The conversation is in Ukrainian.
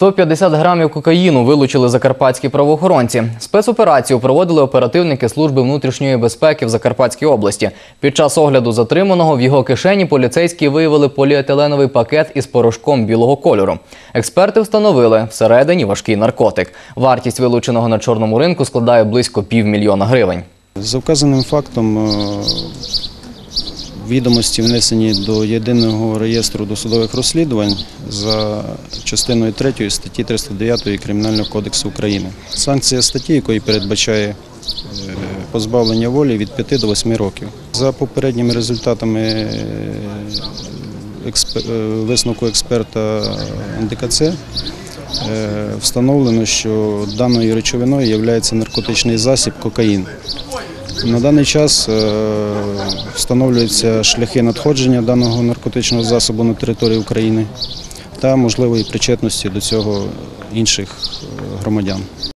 150 грамів кокаїну вилучили закарпатські правоохоронці. Спецоперацію проводили оперативники Служби внутрішньої безпеки в Закарпатській області. Під час огляду затриманого в його кишені поліцейські виявили поліетиленовий пакет із порошком білого кольору. Експерти встановили всередині важкий наркотик. Вартість вилученого на чорному ринку складає близько півмільйона гривень. За вказаним фактом е, відомості внесені до єдиного реєстру досудових розслідувань за частиною 3 статті 309 Кримінального кодексу України. Санкція статті, якої передбачає е, позбавлення волі від 5 до 8 років. За попередніми результатами е, е, висновку експерта НДКЦ встановлено, що даною речовиною є наркотичний засіб кокаїн. На даний час е, встановлюються шляхи надходження даного наркотичного засобу на території України та можливої причетності до цього інших е, громадян.